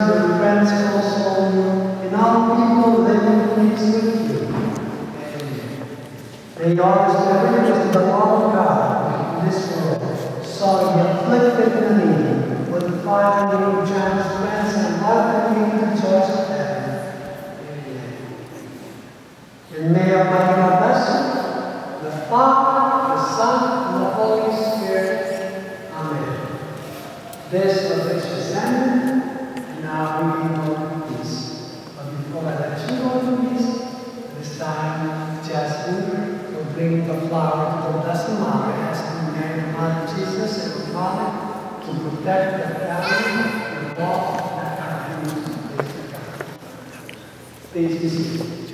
and friends also, and all people living in peace with you. Amen. May yours never is the love of God in this world. Saw the afflicted and the needy, with fire and transgress and love and the joys of heaven. Amen. And may Almighty God bless you, the Father, the Son, and the Holy Spirit. Amen. This was which presented, bring the flower to the Blessed Mother, asking the Mother of Jesus, and the Father, to protect the family and walk that our Please be seated.